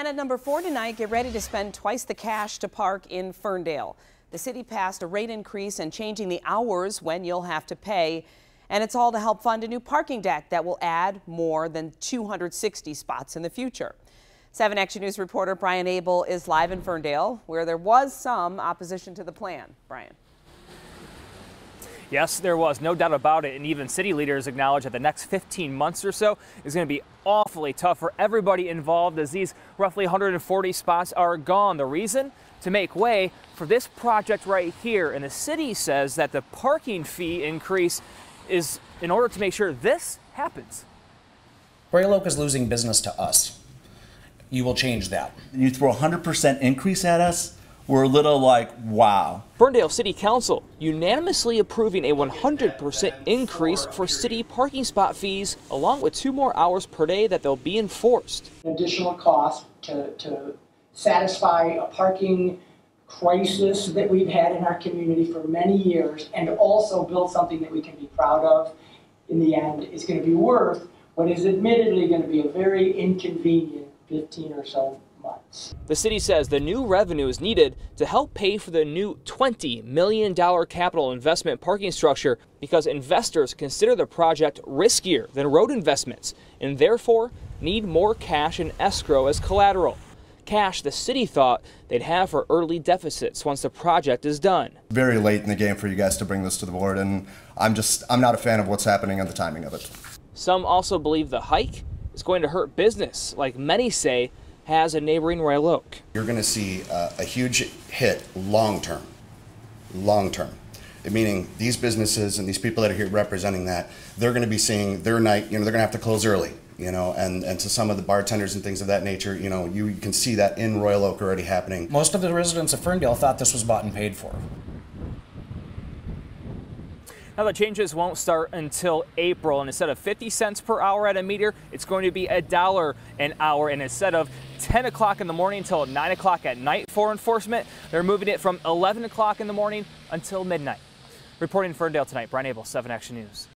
And at number four tonight, get ready to spend twice the cash to park in Ferndale. The city passed a rate increase and changing the hours when you'll have to pay. And it's all to help fund a new parking deck that will add more than 260 spots in the future. 7 Action News reporter Brian Abel is live in Ferndale, where there was some opposition to the plan. Brian. Yes, there was, no doubt about it. And even city leaders acknowledge that the next 15 months or so is going to be awfully tough for everybody involved as these roughly 140 spots are gone. The reason? To make way for this project right here. And the city says that the parking fee increase is in order to make sure this happens. Royal Oak is losing business to us. You will change that. You throw a 100% increase at us, we're a little like, wow. Ferndale City Council unanimously approving a 100% increase for city parking spot fees, along with two more hours per day that they'll be enforced. Additional cost to, to satisfy a parking crisis that we've had in our community for many years and also build something that we can be proud of in the end is going to be worth what is admittedly going to be a very inconvenient 15 or so months. The city says the new revenue is needed to help pay for the new $20 million capital investment parking structure because investors consider the project riskier than road investments and therefore need more cash in escrow as collateral. Cash the city thought they'd have for early deficits once the project is done. Very late in the game for you guys to bring this to the board, and I'm just I'm not a fan of what's happening and the timing of it. Some also believe the hike is going to hurt business, like many say has a neighboring Royal Oak. You're going to see uh, a huge hit long term. Long term. Meaning these businesses and these people that are here representing that, they're going to be seeing their night, you know, they're going to have to close early, you know, and, and to some of the bartenders and things of that nature, you know, you, you can see that in Royal Oak already happening. Most of the residents of Ferndale thought this was bought and paid for. Now the changes won't start until April and instead of 50 cents per hour at a meter, it's going to be a dollar an hour and instead of 10 o'clock in the morning until 9 o'clock at night for enforcement, they're moving it from 11 o'clock in the morning until midnight. Reporting in Ferndale tonight, Brian Abel, 7 Action News.